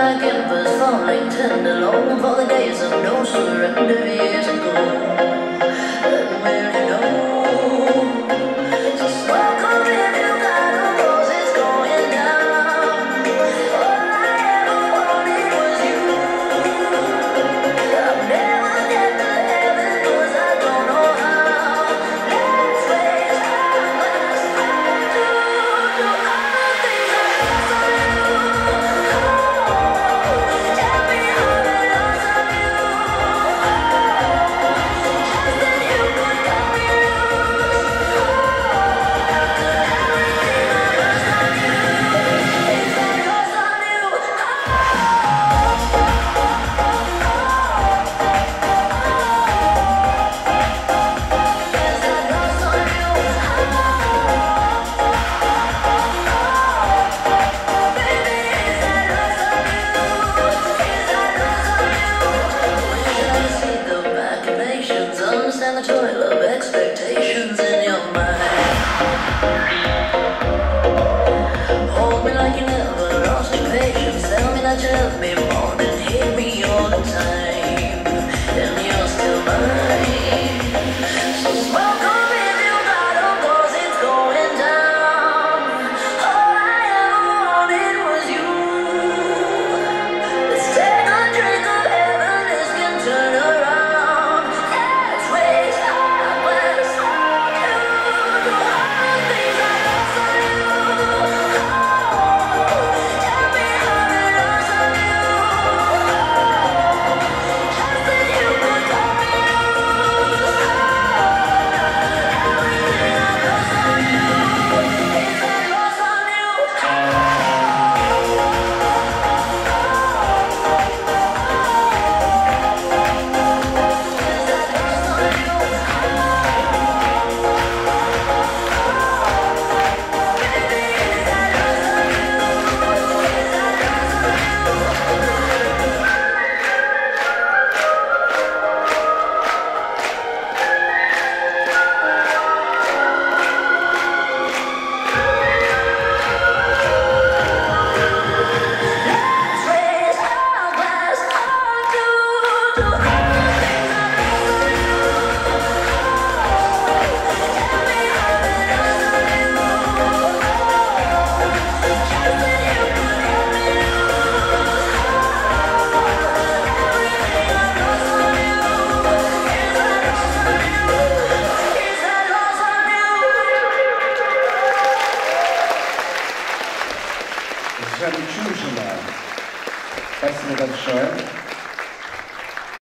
again for falling tender, longing for the days of no surrender. expectations. Understand the toil of expectations in your mind. Hold me like you never lost your patience. Tell me that you love me more than hate me all the time. Жемчужина. Спасибо большое.